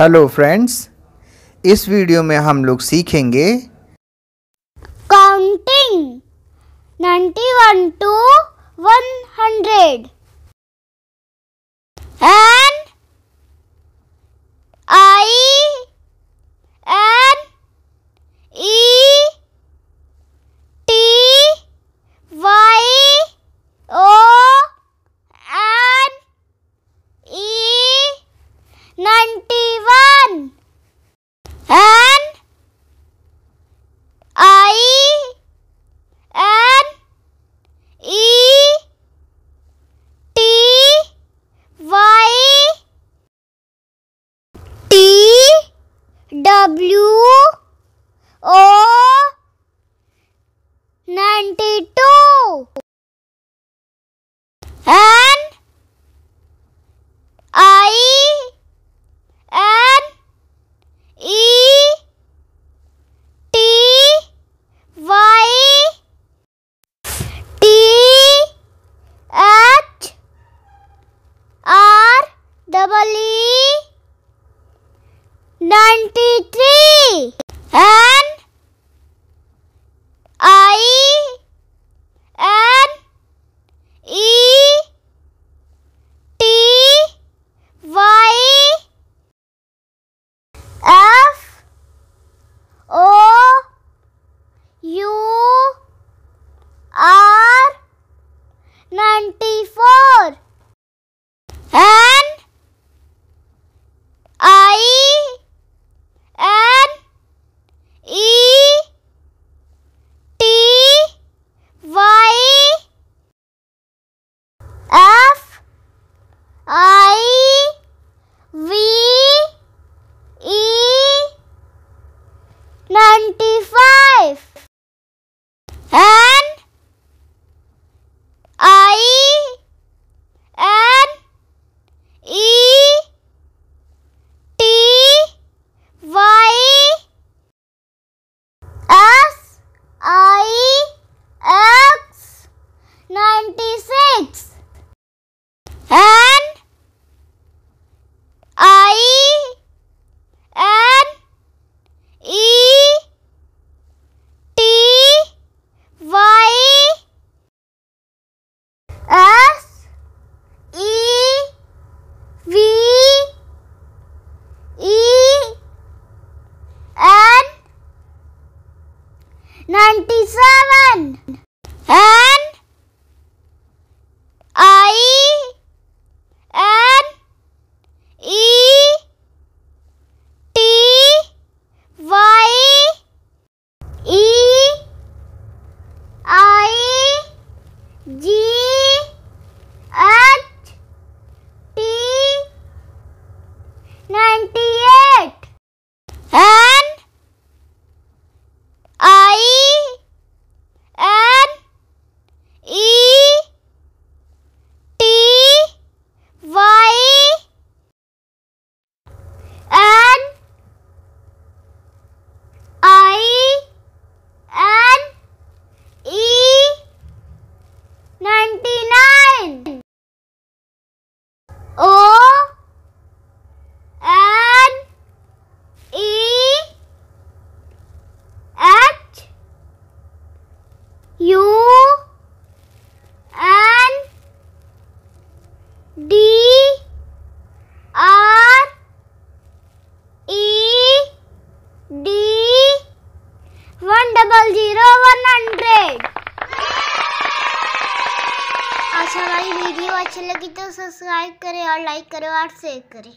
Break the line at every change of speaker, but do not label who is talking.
Hello friends इस video में हम लोग सीखेंगे
counting 91 to 100 and double E ninety three. D I G D one double zero one hundred. अच्छा हमारी वीडियो अच्छी लगी तो सब्सक्राइब करें और लाइक करें और शेयर करें